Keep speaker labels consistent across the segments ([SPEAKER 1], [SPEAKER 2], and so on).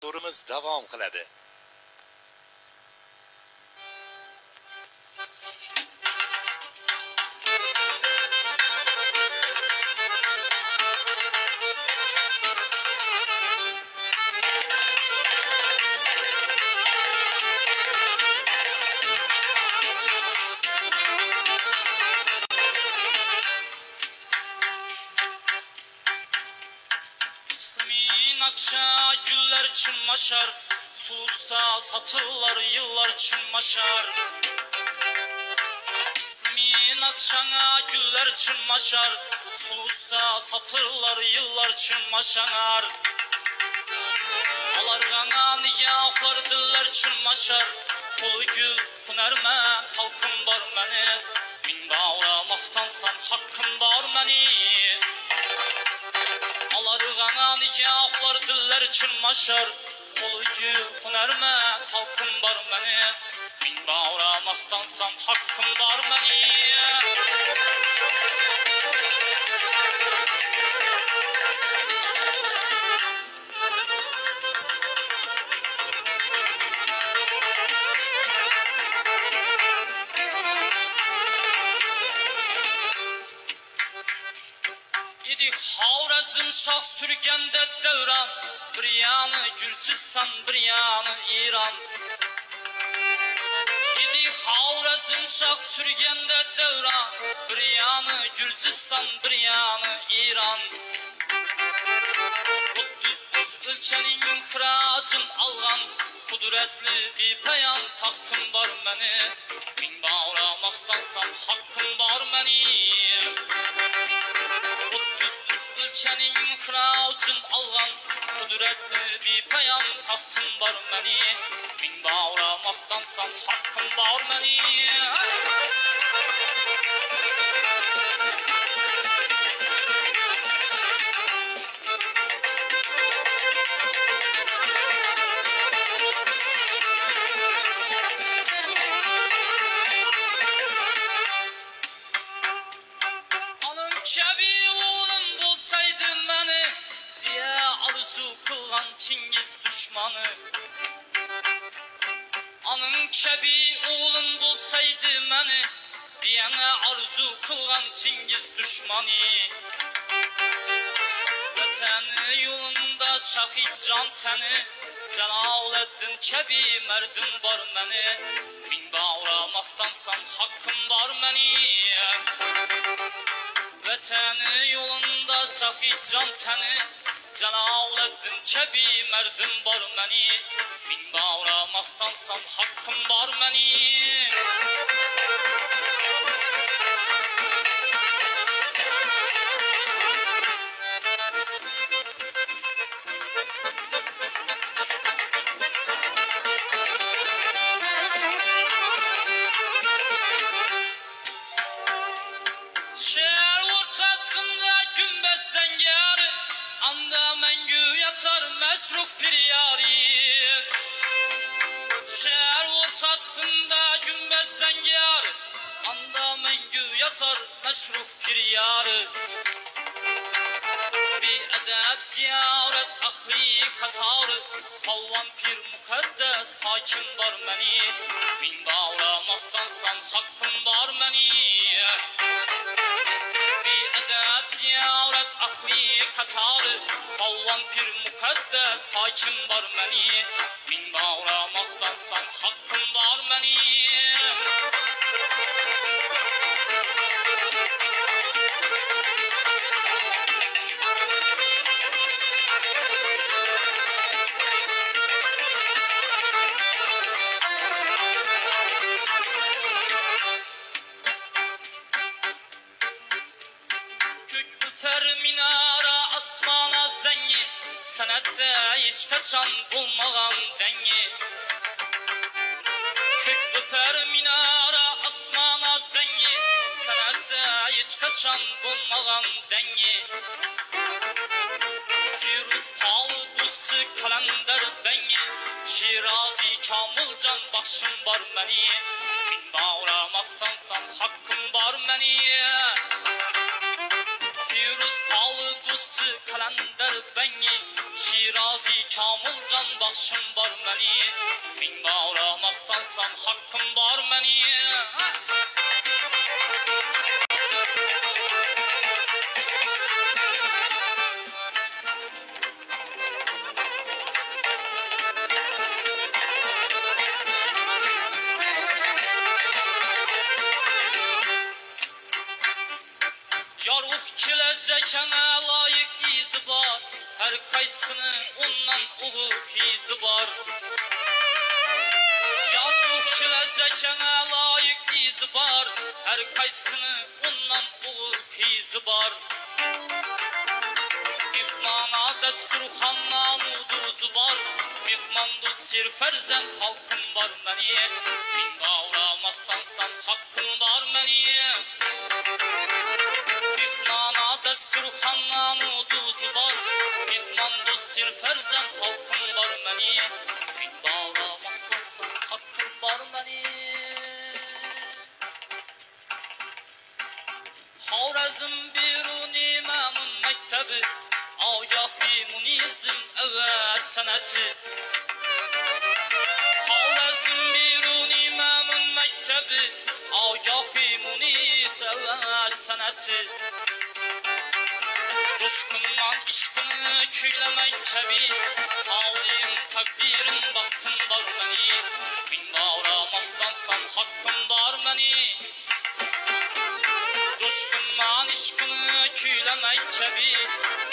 [SPEAKER 1] turimiz davom qiladi.
[SPEAKER 2] Akşa güller çınmaşar Sulusta satırlar yıllar çınmaşar İsmin akşana güller çınmaşar Sulusta satırlar yıllar çınmaşar Alargana nigahlar diller çınmaşar Kolu gül hunermen halkım var meni. Min bağra maqtansam hakkım var Çağırıq ana nigahlar dillər çınmaşar Olu gül hünərmət xalqım var məni Min bağramaxtansam haqqım var məni Idi Xavrazm şah sürgende devran Bir yanı Gürcistan bir yanı İran. Idi Xavrazm şah sürgende devran Bir yanı Gürcistan bir yanı İran Kudüs ülkenin xiracın algan Kudretli bir peyan taxtım var meni Min bağramaqdansam hakkım var meni ölkənin yuxra üçün alğan Qüdrətli bir bəyan taxtın var məni Min bağlamaqdansan haqqın var məni Müzik düşmanı Anın kebi oğlum bulsaydı beni diyene arzu kılgan Çingiz düşmanı. Vətəni yolunda şahid can təni Cəlaləddin kəbi mərdin var məni. Min bağramaqdansan haqqım var məni. Vətəni yolunda şahid can təni Cəlaləddin kəbi mərdin var məni Min bağramaqdansan haqqım var məni məngü yatar məşruf kiryarı. Ədəb ziyarət əxli qatarı Palvan pir müqəddəs hakim var məni Min bağlamaqdansan haqqın var məni Biədəb ziyarət əxli qatarı Palvan pir müqəddəs hakim var məni Min bağlamaqdansan haqqın var məni Hətta iç qaçan bulmağam dəngi Kök öpər minara asmana zəngi Sən hətta iç qaçan bulmağam dəngi Firuz paludusu kalendər bəngi Şirazi kamılcan başım var məni Min bağra maqtansan haqqım var məni feyruz qoli do'stchi qalandar bangi shiroziy komiljon baxshim bor mani ming bora maqtansam haqqim bor mani kiləcəkənə layiq izi var Hər qaysının ondan uğur izi var Yarıq kiləcəkənə layiq izi var Hər qaysının ondan uğur izi var Mehmana dəsturxan namuduzu var Mehman sir fərzən halkım var məni. Min qavramaqdansan haqqım var məni Dəsturxan namuduzu var Mehman sir fərzən halkım var məni Min qavramaqdansan haqqım var məni Xorazm Birun imamın mektebi. Agahi munizm evet sanatı Xorazm Birun imamın mektebi. Agahi muniz evet sanatı Coşkundan işkını küylemek tabi Halim takdirim baktım var beni. Bin bağramaktansan hakkım var beni Coşkundan işkını küylemek tabi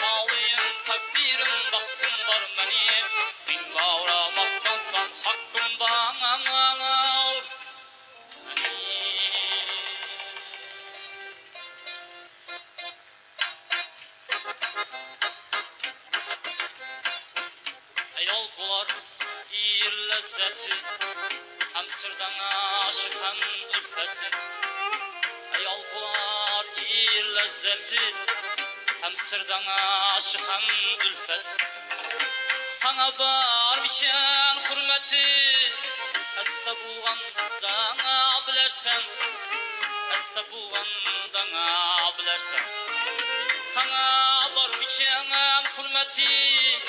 [SPEAKER 2] Halim takdirim baktım var beni. Bin bağramaktansan hakkım var beni lezzeti Hem sırdan aşık hem ülfet. Sana var biçen hürmeti Hessa bulgandan bilersen Hessa bulgandan bilersen Sana var biçen hürmeti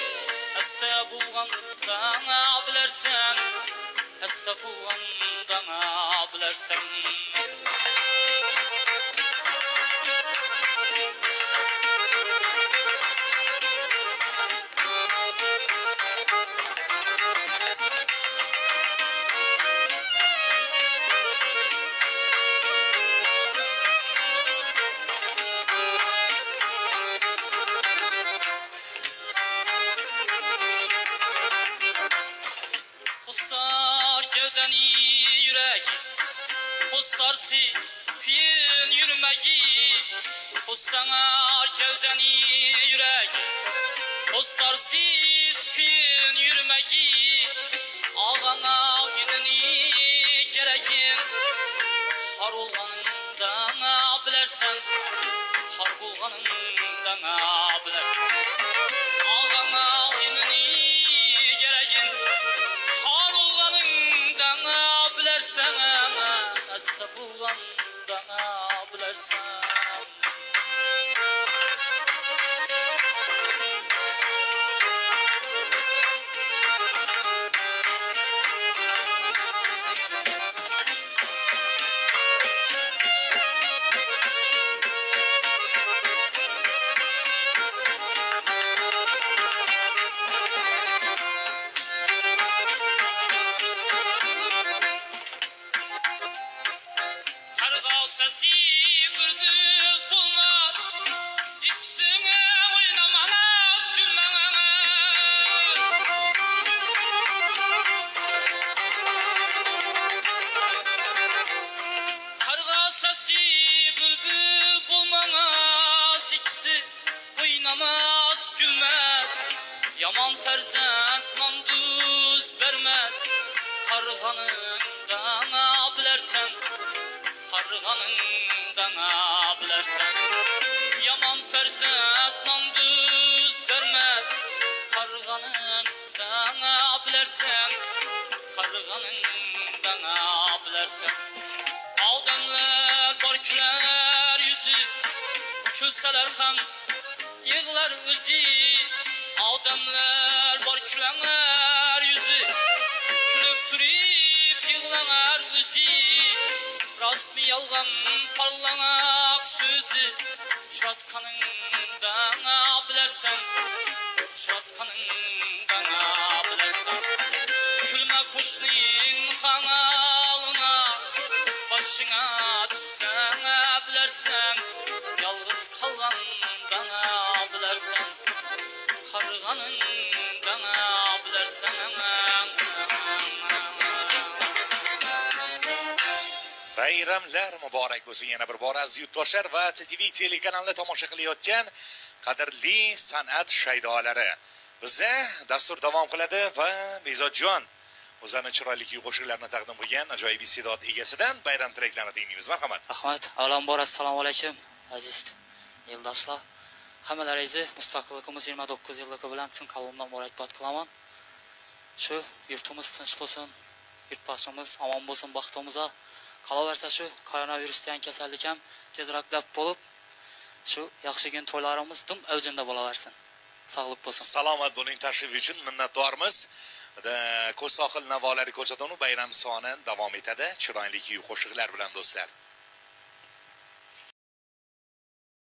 [SPEAKER 2] Hasta bulgandan bilersen Hasta bulgandan bilersen Kustar olganından Yaman ferzent nanduz vermez. Karganından bilersen Karganından bilersen Adamlar var küler yüzü Küseler hem yığlar özü odamlar bor kulangar yuzi kulib turib yig'lanar o'zi rostmi yolg'on parlangaq so'zi uchratganingda bilarsan uchratganingda bilarsan kulma qo'shning xanalına Başına düşsen bilersen Yalnız kalganda bilersen Karganında bilersen
[SPEAKER 1] bayramlar muborak bo'lsin. Yana bir bor aziz yurtdoshlar va ttv telekanalini tomosha qilayotgan qadrli san'at shaydolari. Bizda dastur davom qiladi va bezodjon o'zlarini chiroyli kuy qo'shiqlarini taqdim qilgan ajoyib iste'dod egasidan bayram tilaklarini tinglaymiz. Marhamat.
[SPEAKER 2] Rahmat avvalambor assalomu alaykum. Aziz yo'ldoshlar hammalaringizni mustaqilligimiz yigirma to'qqiz yilligi bilan chin qalbimdan muborakbod qilaman. Shu yurtimiz tinch bo'lsin yurtboshimiz omon bo'lsin baxtimizga. Qolaversa shu koronavirus degan kasallik ham tezroq daf bo'lib shu yaxshi kun to'ylarimiz dum avjinda bo'laversin. Sog'lik bo'lsin.
[SPEAKER 1] Salomat bo'ling tashrif uchun minnatdormiz. Ko'sohil navolari ko'rsatuvi bayram soni davom etadi. Chiroyli kuy qo'shiqlar bilan do'stlar.